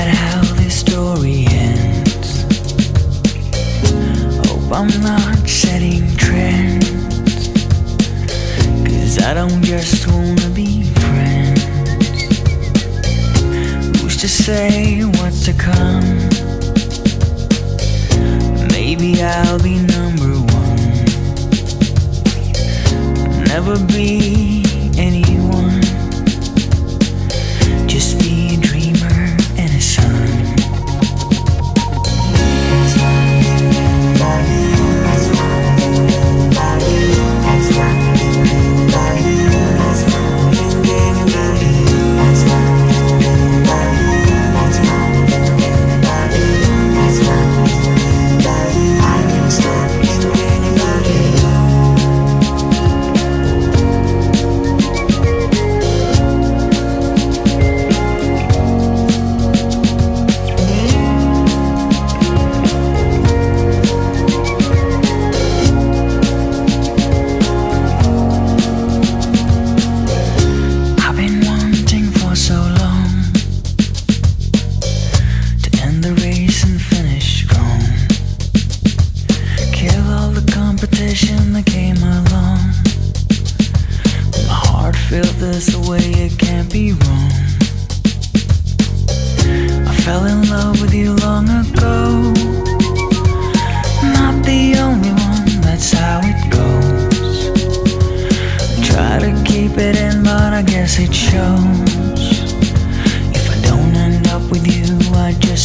at how this story ends. Hope I'm not setting trends. Cause I don't just wanna be friends. Who's to say what's to come? Maybe I'll be number one. Never be keep it in, but I guess it shows. If I don't end up with you, I just